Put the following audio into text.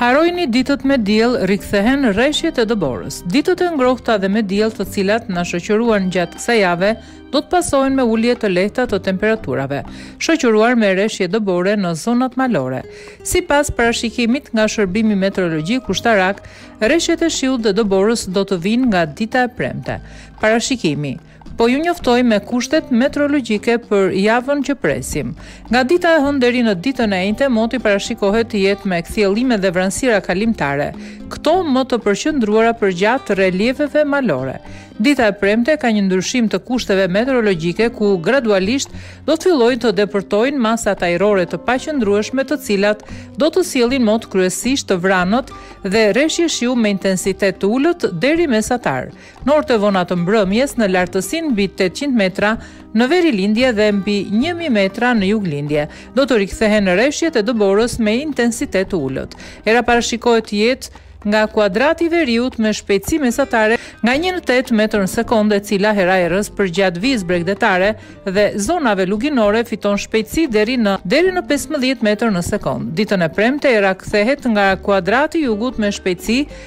Harrojini ditët me diell, rikthehen reshjet e dëborës. Ditët e ngrohta dhe me diell të cilat na shoqëruan gjatë kësaj jave, do të pasohen me ulje të lehta të temperaturave, shoqëruar me reshje dëbore në zonat malore. Sipas parashikimit nga Shërbimi Meteorologjik Ushtarak, reshjet e shiut dhe dëborës do të vijnë nga dita e premte. Parashikimi Po ju njoftoj me kushtet meteorologjike për javën që presim. Nga dita e hënë deri në ditën e enjte moti parashikohet të jetë me kthjellime dhe vranësira kalimtare, këto më të përqendruara përgjatë relieveve malore. Dita e premte ka një ndryshim të kushteve meteorologjike ku gradualisht do të fillojnë të depërtojnë masat ajrore të paqëndrueshme të cilat do të sjellin mot kryesisht të vranët dhe reshje shiu me intensitet të ulët deri mesatar. Në orët e vona të mbrëmjes, në lartësinë mbi tetëqind metra në verilindje dhe mbi një mijë metra në juglindje, do të rikthehen reshjet e dëborës me intensitet të ulët. Era parashikohet të jetë nga kuadrati i veriut me shpejtësi mesatare nga një në tetë metër në sekondë e cila herë-herë përgjatë vijës bregdetare dhe zonave luginore fiton shpejtësi deri në deri në pesëmbëdhjetë metër në sekondë. Ditën e premte era kthehet nga kuadrati i jugut me shpejtësi